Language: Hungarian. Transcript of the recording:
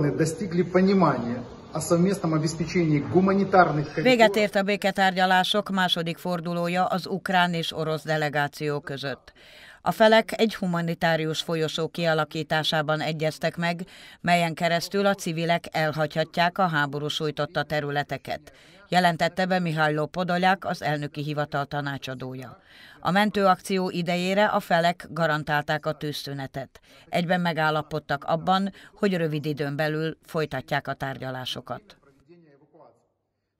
достигли понимания о совместном обеспечении гуманитарных Véget ért a béketárgyalások második fordulója az ukrán és orosz delegáció között. A felek egy humanitárius folyosó kialakításában egyeztek meg, melyen keresztül a civilek elhagyhatják a háború sújtotta területeket, jelentette be Mihailo Podolyak, az elnöki hivatal tanácsadója. A mentőakció idejére a felek garantálták a tűzszünetet. Egyben megállapodtak abban, hogy rövid időn belül folytatják a tárgyalásokat.